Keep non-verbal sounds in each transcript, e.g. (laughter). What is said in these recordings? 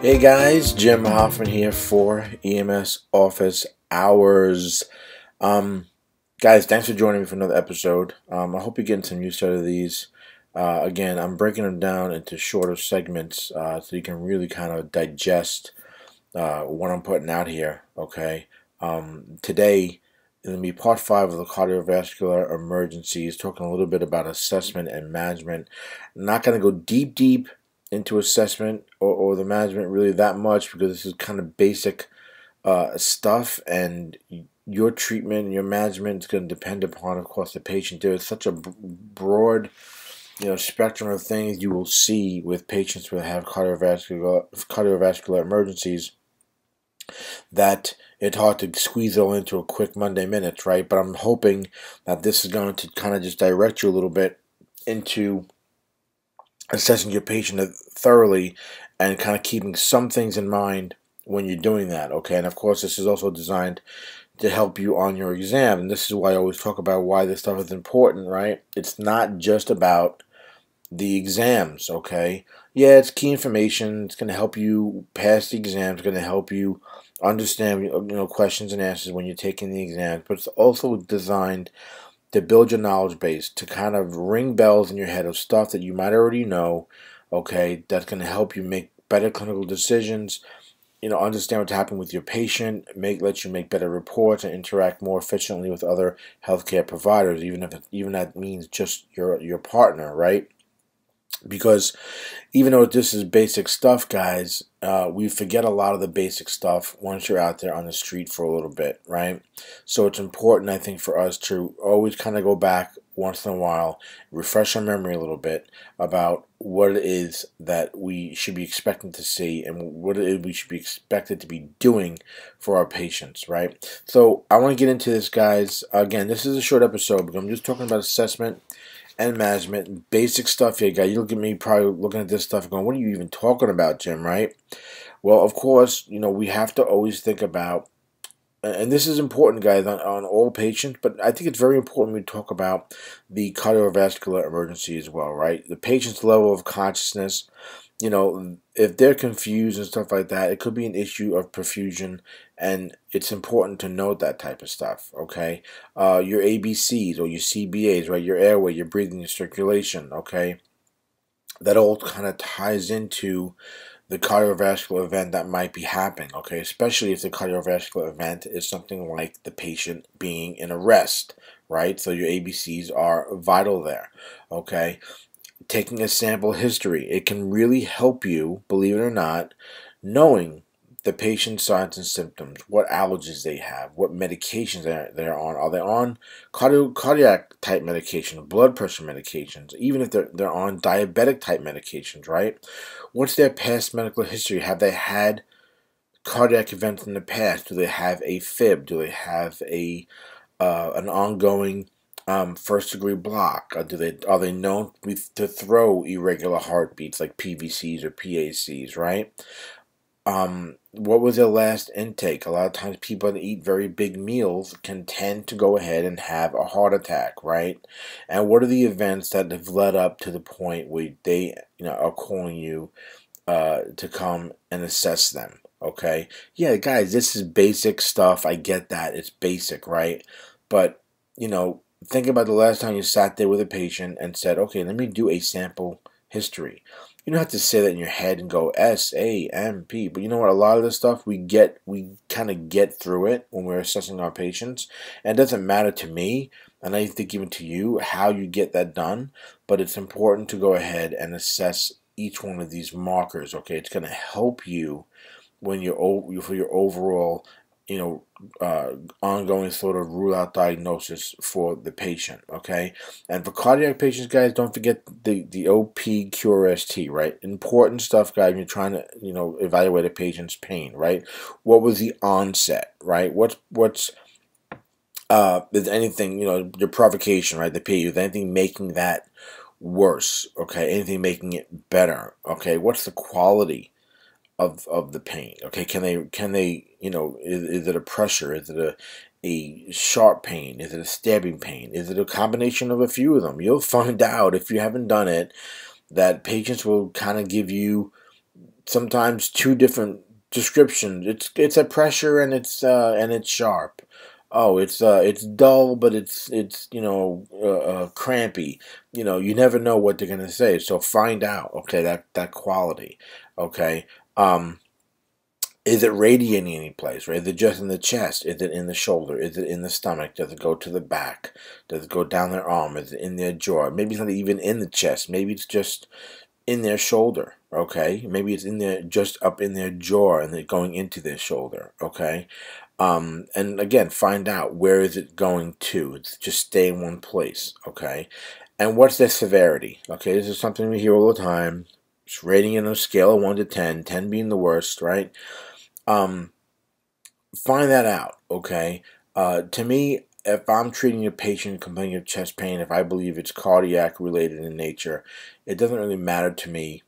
Hey guys, Jim Hoffman here for EMS Office Hours. Um, guys, thanks for joining me for another episode. Um, I hope you're getting some use out of these. Uh, again, I'm breaking them down into shorter segments uh, so you can really kind of digest uh, what I'm putting out here. Okay. Um, today, going to be part five of the cardiovascular emergencies, talking a little bit about assessment and management. I'm not going to go deep, deep into assessment or, or the management really that much because this is kind of basic uh, stuff and your treatment and your management is going to depend upon of course the patient there's such a broad you know spectrum of things you will see with patients who have cardiovascular cardiovascular emergencies that it's hard to squeeze all into a quick Monday minutes, right? But I'm hoping that this is going to kind of just direct you a little bit into assessing your patient thoroughly and kind of keeping some things in mind when you're doing that, okay? And of course, this is also designed to help you on your exam. And this is why I always talk about why this stuff is important, right? It's not just about the exams, okay? Yeah, it's key information. It's going to help you pass the exam. It's going to help you understand, you know, questions and answers when you're taking the exam. But it's also designed to build your knowledge base, to kind of ring bells in your head of stuff that you might already know, okay, that's going to help you make better clinical decisions, you know, understand what's happening with your patient, make let you make better reports and interact more efficiently with other healthcare providers, even if even that means just your your partner, right? Because even though this is basic stuff, guys, uh, we forget a lot of the basic stuff once you're out there on the street for a little bit, right? So it's important, I think, for us to always kind of go back once in a while, refresh our memory a little bit about what it is that we should be expecting to see and what it is we should be expected to be doing for our patients, right? So I want to get into this, guys. Again, this is a short episode because I'm just talking about assessment and management, basic stuff here, guy. You look at me probably looking at this stuff going, what are you even talking about, Jim, right? Well, of course, you know, we have to always think about, and this is important, guys, on, on all patients, but I think it's very important we talk about the cardiovascular emergency as well, right? The patient's level of consciousness, you know, if they're confused and stuff like that, it could be an issue of perfusion, and it's important to note that type of stuff. Okay, uh, your ABCs or your CBAs, right? Your airway, your breathing, your circulation. Okay, that all kind of ties into the cardiovascular event that might be happening. Okay, especially if the cardiovascular event is something like the patient being in arrest, right? So your ABCs are vital there. Okay, taking a sample history. It can really help you, believe it or not, knowing the patient's signs and symptoms, what allergies they have, what medications they're, on. Are they on cardio, cardiac type medication, blood pressure medications, even if they're, they're on diabetic type medications, right? What's their past medical history? Have they had cardiac events in the past? Do they have a fib? Do they have a uh, an ongoing um, first degree block? Uh, do they are they known to throw irregular heartbeats like PVCs or PACs? Right. Um, what was their last intake? A lot of times, people that eat very big meals can tend to go ahead and have a heart attack, right? And what are the events that have led up to the point where they, you know, are calling you uh, to come and assess them? Okay, yeah, guys, this is basic stuff. I get that it's basic, right? But you know, think about the last time you sat there with a patient and said, okay, let me do a sample history. You don't have to say that in your head and go S A M P. But you know what? A lot of this stuff we get, we kind of get through it when we're assessing our patients, and it doesn't matter to me, and I think even to you how you get that done. But it's important to go ahead and assess each one of these markers. Okay, it's going to help you when you're for your overall you know, uh, ongoing sort of rule out diagnosis for the patient, okay? And for cardiac patients, guys, don't forget the, the OP QRST, right? Important stuff, guys, you're trying to, you know, evaluate a patient's pain, right? What was the onset, right? What's, what's, uh, is anything, you know, your provocation, right? The PU, is anything making that worse, okay? Anything making it better, okay? What's the quality? Of of the pain. Okay, can they can they you know is, is it a pressure? Is it a a sharp pain? Is it a stabbing pain? Is it a combination of a few of them? You'll find (laughs) out if you haven't done it that patients will kind of give you sometimes two different descriptions. It's it's a pressure and it's uh, and it's sharp. Oh, it's uh, it's dull, but it's it's you know uh, uh, crampy. You know, you never know what they're gonna say. So find out. Okay, that that quality. Okay. Um, is it radiating any place, right? Is it just in the chest? Is it in the shoulder? Is it in the stomach? Does it go to the back? Does it go down their arm? Is it in their jaw? Maybe it's not even in the chest. Maybe it's just in their shoulder, okay? Maybe it's in there, just up in their jaw and they're going into their shoulder, okay? Um, and again, find out where is it going to. It's just stay in one place, okay? And what's their severity? Okay, this is something we hear all the time. Rating it on a scale of 1 to 10, 10 being the worst, right? Um, find that out, okay? Uh, to me, if I'm treating a patient complaining of chest pain, if I believe it's cardiac related in nature, it doesn't really matter to me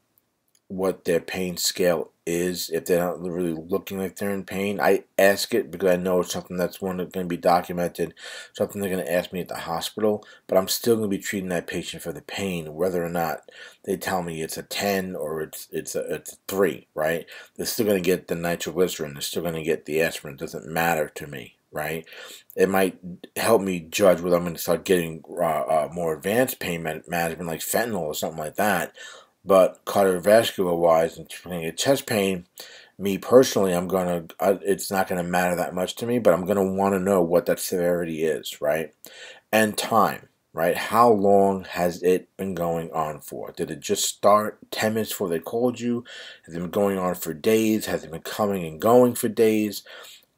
what their pain scale is if they're not really looking like they're in pain. I ask it because I know it's something that's one that's going to be documented, something they're going to ask me at the hospital, but I'm still going to be treating that patient for the pain, whether or not they tell me it's a 10 or it's it's a, it's a 3, right? They're still going to get the nitroglycerin, they're still going to get the aspirin. It doesn't matter to me, right? It might help me judge whether I'm going to start getting uh, uh, more advanced pain management like fentanyl or something like that. But cardiovascular wise and treating chest pain, me personally, I'm gonna. Uh, it's not gonna matter that much to me, but I'm gonna want to know what that severity is, right? And time, right? How long has it been going on for? Did it just start 10 minutes before they called you? Has it been going on for days? Has it been coming and going for days?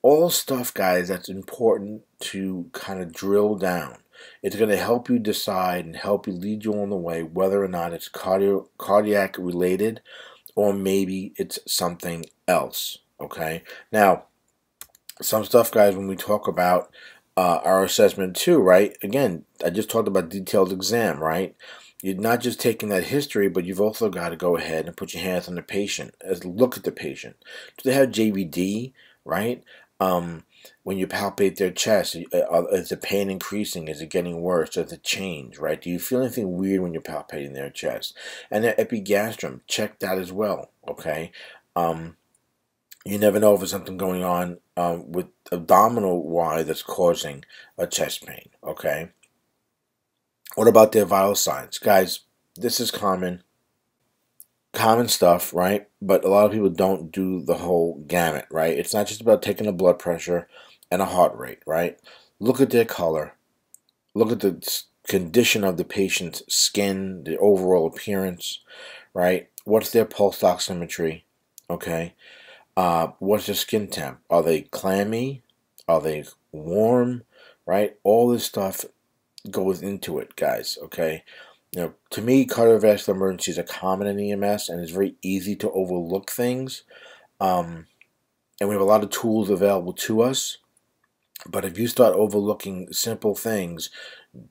all stuff, guys, that's important to kind of drill down. It's going to help you decide and help you lead you on the way whether or not it's cardio, cardiac related or maybe it's something else. Okay. Now, some stuff, guys, when we talk about uh, our assessment too, right? Again, I just talked about detailed exam, right? You're not just taking that history, but you've also got to go ahead and put your hands on the patient, as look at the patient. Do they have JVD, right? Um, when you palpate their chest, uh, uh, is the pain increasing? Is it getting worse? Does it change, right? Do you feel anything weird when you're palpating their chest? And their epigastrium, check that as well, okay? Um, you never know if there's something going on um, with abdominal why that's causing a chest pain, okay? What about their vital signs? Guys, this is common common stuff, right? But a lot of people don't do the whole gamut, right? It's not just about taking a blood pressure and a heart rate, right? Look at their color. Look at the condition of the patient's skin, the overall appearance, right? What's their pulse oximetry, okay? Uh, what's their skin temp? Are they clammy? Are they warm? Right? All this stuff goes into it, guys, okay? You know, to me, cardiovascular emergencies are common in EMS, and it's very easy to overlook things. Um, and we have a lot of tools available to us. But if you start overlooking simple things,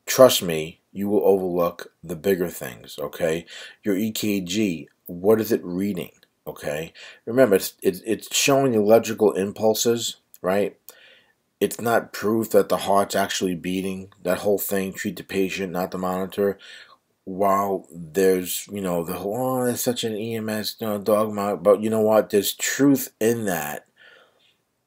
trust me, you will overlook the bigger things. Okay, your EKG, what is it reading? Okay, remember it's it's, it's showing electrical impulses, right? It's not proof that the heart's actually beating. That whole thing, treat the patient, not the monitor while there's you know the whole oh that's such an EMS you know, dogma, but you know what? There's truth in that.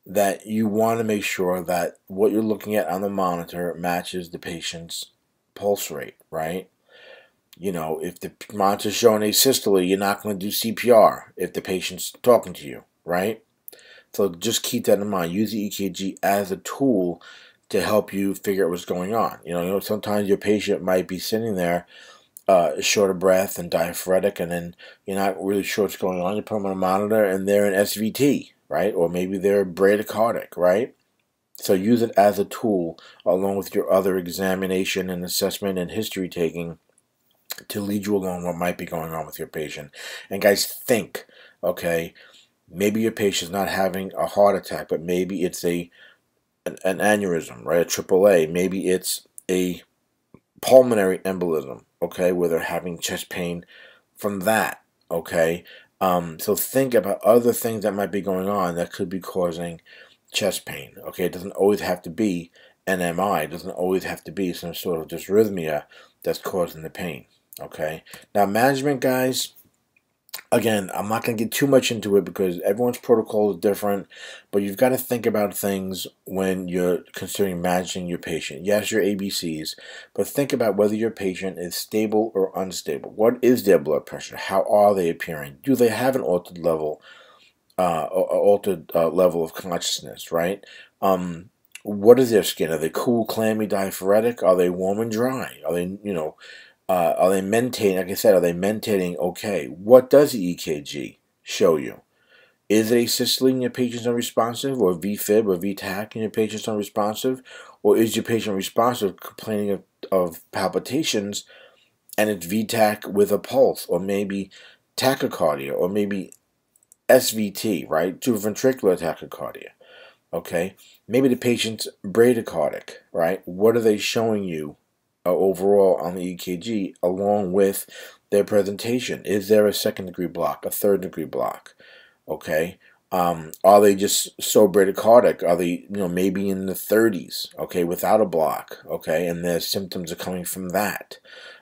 That you want to make sure that what you're looking at on the monitor matches the patient's pulse rate, right? You know, if the monitor's showing asystole, you're not going to do CPR if the patient's talking to you, right? So just keep that in mind. Use the EKG as a tool to help you figure out what's going on. You know, you know sometimes your patient might be sitting there uh, short of breath and diaphoretic, and then you're not really sure what's going on. You put them on a monitor, and they're in SVT, right? Or maybe they're bradycardic, right? So use it as a tool along with your other examination and assessment and history taking to lead you along what might be going on with your patient. And guys, think, okay, maybe your patient's not having a heart attack, but maybe it's a an, an aneurysm, right? A AAA. Maybe it's a pulmonary embolism, okay, where they're having chest pain from that, okay. Um, so think about other things that might be going on that could be causing chest pain, okay. It doesn't always have to be an MI. It doesn't always have to be some sort of dysrhythmia that's causing the pain, okay. Now management, guys, again, I'm not going to get too much into it because everyone's protocol is different, but you've got to think about things when you're considering managing your patient. Yes, your ABCs, but think about whether your patient is stable or unstable. What is their blood pressure? How are they appearing? Do they have an altered level, uh, altered uh, level of consciousness? Right. Um, what is their skin? Are they cool, clammy, diaphoretic? Are they warm and dry? Are they, you know, uh, are they maintaining, like I said, are they maintaining okay? What does the EKG show you? Is it asystole in your patient's unresponsive, or VFib or VTach in your patient's unresponsive? Or is your patient responsive complaining of, of palpitations and it's VTach with a pulse, or maybe tachycardia, or maybe SVT, right? To ventricular tachycardia. Okay? Maybe the patient's bradycardic, right? What are they showing you overall on the EKG along with their presentation. Is there a second degree block, a third degree block? Okay. Um, are they just so bradycardic? Are they, you know, maybe in the 30s, okay, without a block, okay, and their symptoms are coming from that,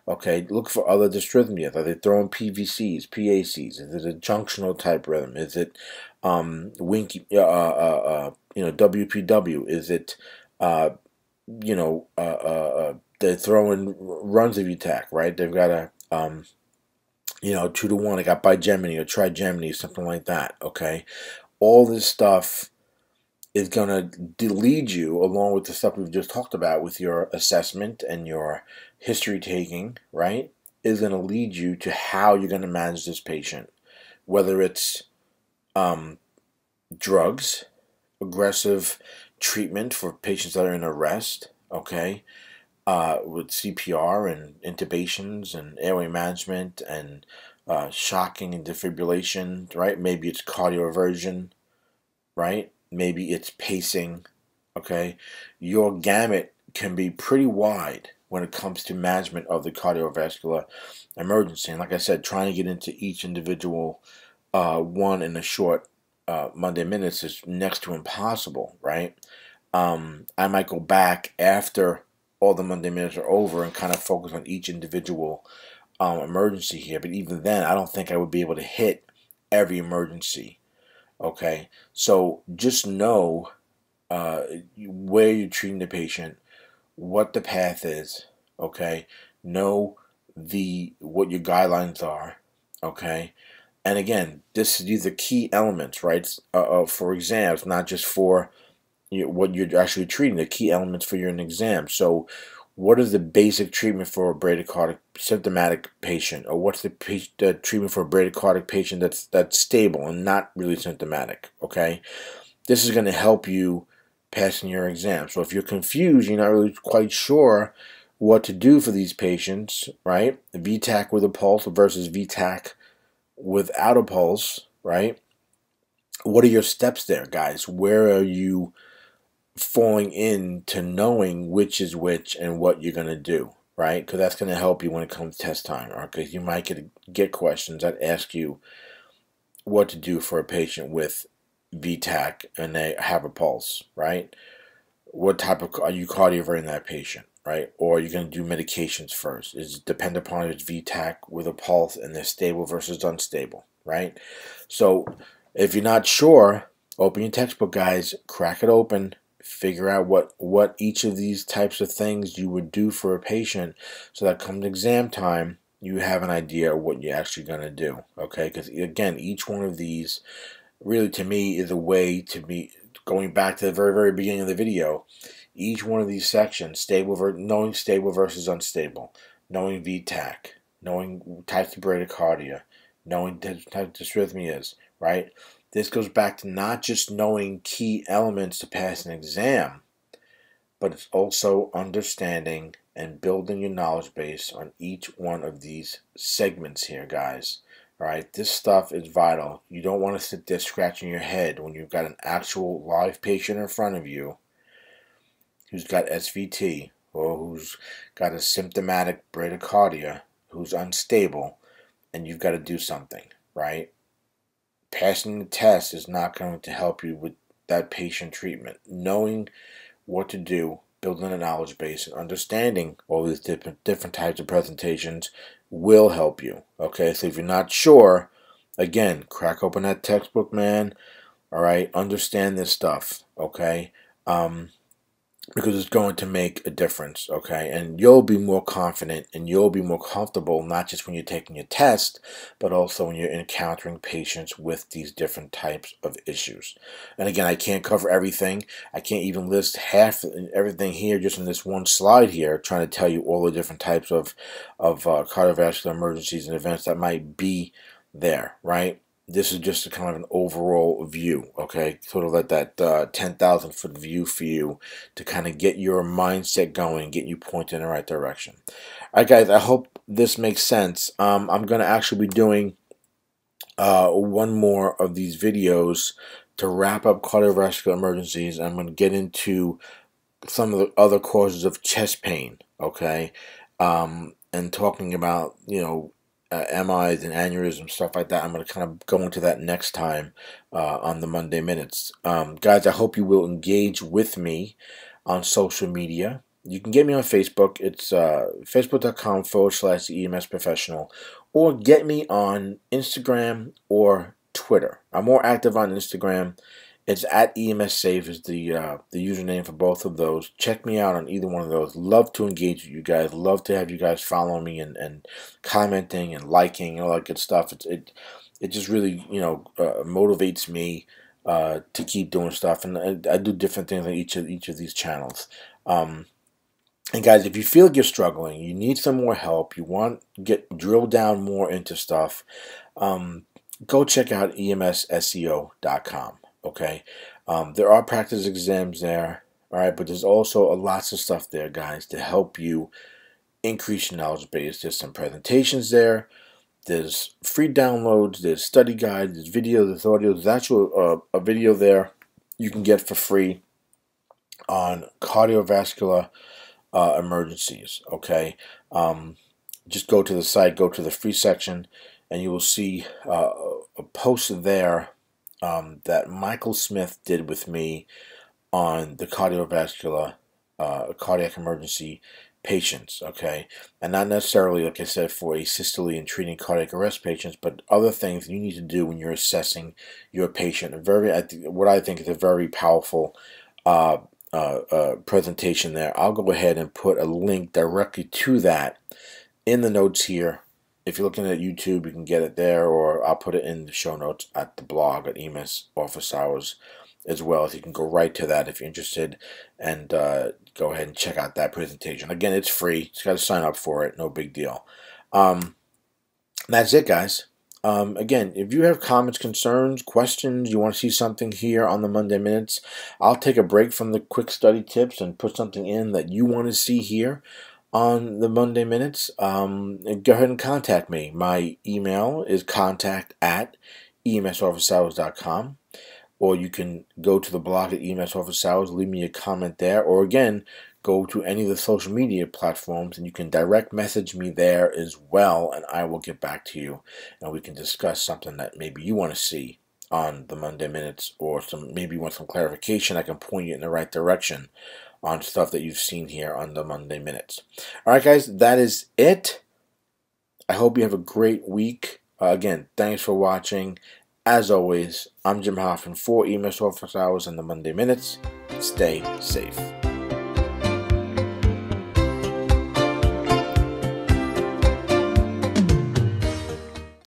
okay? Look for other dysrhythmias. Are they throwing PVCs, PACs? Is it a junctional type rhythm? Is it um, winky, uh, uh, uh, you know, WPW? Is it, uh, you know, uh, uh, they're throwing runs of attack, right? They've got a, um, you know, two to one. I got Bigeminy or Trigeminy, something like that. Okay, all this stuff is gonna lead you along with the stuff we've just talked about with your assessment and your history taking, right? Is gonna lead you to how you're gonna manage this patient, whether it's um, drugs, aggressive treatment for patients that are in arrest, okay uh, with CPR and intubations and airway management and uh, shocking and defibrillation, right? Maybe it's cardioversion, right? Maybe it's pacing, okay? Your gamut can be pretty wide when it comes to management of the cardiovascular emergency. And like I said, trying to get into each individual uh, one in a short uh, Monday minutes is next to impossible, right? Um, I might go back after all the Monday minutes are over and kind of focus on each individual um, emergency here. But even then, I don't think I would be able to hit every emergency. Okay, so just know uh, where you're treating the patient, what the path is. Okay, know the what your guidelines are. Okay, and again, this these are key elements, right? Uh, uh, for exams, not just for what you're actually treating, the key elements for your exam. So, what is the basic treatment for a bradycardic symptomatic patient, or what's the, the treatment for a bradycardic patient that's that's stable and not really symptomatic? Okay, this is going to help you passing your exam. So, if you're confused, you're not really quite sure what to do for these patients, right? VTach with a pulse versus VTach without a pulse, right? What are your steps there, guys? Where are you? Falling into knowing which is which and what you're going to do, right? Because that's going to help you when it comes to test time, or because you might get get questions that ask you what to do for a patient with VTach and they have a pulse, right? What type of are you cardioverting that patient, right? Or are you going to do medications first? Is it depend upon it's VTach with a pulse and they're stable versus unstable, right? So if you're not sure, open your textbook, guys. Crack it open figure out what what each of these types of things you would do for a patient so that come exam time you have an idea of what you're actually going to do okay? Because again each one of these really to me is a way to be going back to the very very beginning of the video each one of these sections stable knowing stable versus unstable knowing VTach knowing types of bradycardia knowing types of dysrhythmias right this goes back to not just knowing key elements to pass an exam, but it's also understanding and building your knowledge base on each one of these segments here, guys. All right, this stuff is vital. You don't want to sit there scratching your head when you've got an actual live patient in front of you who's got SVT or who's got a symptomatic bradycardia, who's unstable, and you've got to do something, right? passing the test is not going to help you with that patient treatment. Knowing what to do, building a knowledge base, and understanding all these different different types of presentations will help you. Okay, so if you're not sure, again, crack open that textbook, man. All right, understand this stuff, okay? Um, because it's going to make a difference, okay? And you'll be more confident and you'll be more comfortable, not just when you're taking your test, but also when you're encountering patients with these different types of issues. And again, I can't cover everything. I can't even list half everything here just in this one slide here, trying to tell you all the different types of, of uh, cardiovascular emergencies and events that might be there, right? This is just a kind of an overall view, okay? Sort of like that uh, 10,000 foot view for you to kind of get your mindset going, get you pointed in the right direction. All right, guys, I hope this makes sense. Um, I'm going to actually be doing uh, one more of these videos to wrap up cardiovascular emergencies. I'm going to get into some of the other causes of chest pain, okay? Um, and talking about, you know, uh, MIs and aneurysms, stuff like that. I'm going to kind of go into that next time uh, on the Monday Minutes. Um, guys, I hope you will engage with me on social media. You can get me on Facebook. It's uh, facebook.com forward slash EMS professional. Or get me on Instagram or Twitter. I'm more active on Instagram it's at EMS Safe is the uh, the username for both of those. Check me out on either one of those. Love to engage with you guys. Love to have you guys follow me and, and commenting and liking and all that good stuff. It's, it it just really you know uh, motivates me uh, to keep doing stuff. And I, I, do different things on each of each of these channels. Um, and guys, if you feel like you're struggling, you need some more help, you want get drilled down more into stuff, um, go check out emsseo.com. Okay, um, there are practice exams there, all right, but there's also a lots of stuff there, guys, to help you increase your knowledge base. There's some presentations there. There's free downloads. There's study guides. There's videos. There's audio. There's actual uh, a video there you can get for free on cardiovascular uh, emergencies. Okay, um, just go to the site, go to the free section, and you will see uh, a post there um, that Michael Smith did with me on the cardiovascular, uh, cardiac emergency patients, okay? And not necessarily, like I said, for asystole and treating cardiac arrest patients, but other things you need to do when you're assessing your patient. A very, I what I think is a very powerful uh, uh, uh, presentation there. I'll go ahead and put a link directly to that in the notes here if you're looking at YouTube, you can get it there, or I'll put it in the show notes at the blog at EMS Office Hours as well. So you can go right to that if you're interested and uh, go ahead and check out that presentation. Again, it's free. Just got to sign up for it. No big deal. Um, that's it, guys. Um, again, if you have comments, concerns, questions, you want to see something here on the Monday Minutes, I'll take a break from the quick study tips and put something in that you want to see here on the Monday Minutes, um, go ahead and contact me. My email is contact at emsofficehours.com, or you can go to the blog at EMS Office Hours, leave me a comment there, or again, go to any of the social media platforms and you can direct message me there as well, and I will get back to you and we can discuss something that maybe you want to see on the Monday Minutes, or some maybe you want some clarification. I can point you in the right direction on stuff that you've seen here on the Monday Minutes. All right, guys, that is it. I hope you have a great week. Uh, again, thanks for watching. As always, I'm Jim Hoffman for EMS Office Hours and the Monday Minutes. Stay safe.